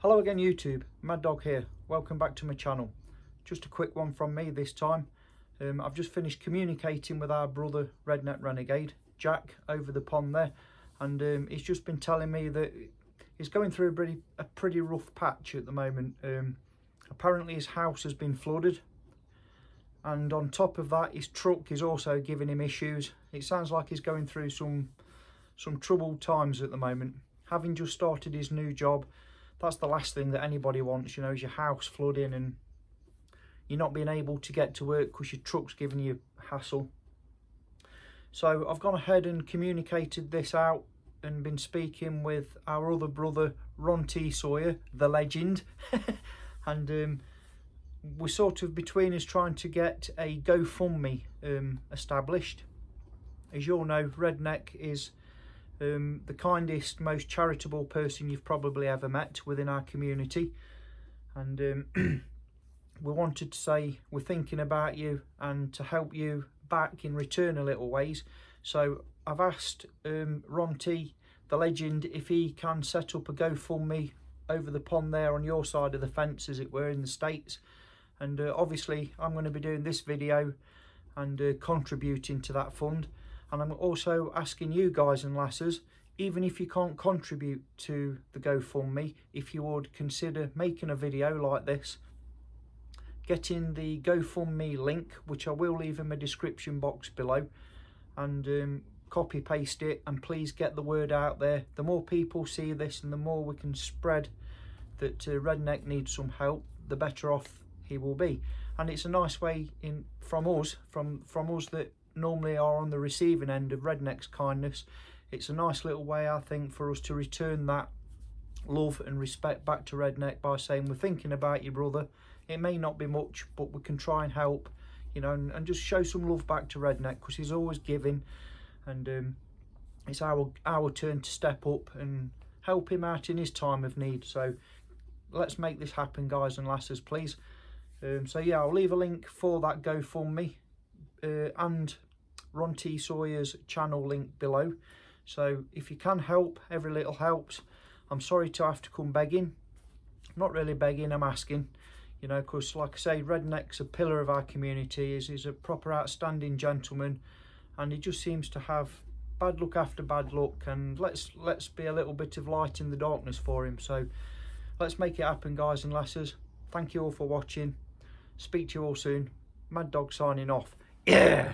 Hello again YouTube, Mad Dog here. Welcome back to my channel. Just a quick one from me this time. Um, I've just finished communicating with our brother Redneck Renegade, Jack, over the pond there. And um, he's just been telling me that he's going through a pretty, a pretty rough patch at the moment. Um, apparently his house has been flooded. And on top of that, his truck is also giving him issues. It sounds like he's going through some some troubled times at the moment. Having just started his new job, that's the last thing that anybody wants, you know, is your house flooding and you're not being able to get to work because your truck's giving you hassle. So I've gone ahead and communicated this out and been speaking with our other brother, Ron T. Sawyer, the legend. and um, we're sort of between us trying to get a GoFundMe um, established. As you all know, Redneck is um, the kindest, most charitable person you've probably ever met within our community. And um, we wanted to say we're thinking about you and to help you back in return a little ways. So I've asked um, Ron T, the legend, if he can set up a GoFundMe over the pond there on your side of the fence, as it were, in the States. And uh, obviously, I'm going to be doing this video and uh, contributing to that fund and I'm also asking you guys and lasses even if you can't contribute to the GoFundMe if you would consider making a video like this getting the GoFundMe link which I will leave in my description box below and um, copy paste it and please get the word out there. The more people see this and the more we can spread that uh, Redneck needs some help the better off he will be. And it's a nice way in from us from from us that normally are on the receiving end of Redneck's kindness. It's a nice little way, I think, for us to return that love and respect back to Redneck by saying we're thinking about you, brother. It may not be much, but we can try and help, you know, and, and just show some love back to Redneck because he's always giving, and um, it's our our turn to step up and help him out in his time of need. So let's make this happen, guys and lasses, please. Um, so yeah, I'll leave a link for that GoFundMe uh, and Ron T. Sawyer's channel link below. So if you can help, every little helps. I'm sorry to have to come begging. not really begging, I'm asking. You know, because like I say, Redneck's a pillar of our community. He's, he's a proper outstanding gentleman. And he just seems to have bad luck after bad luck. And let's let's be a little bit of light in the darkness for him. So let's make it happen, guys and lasses. Thank you all for watching. Speak to you all soon. Mad Dog signing off. Yeah!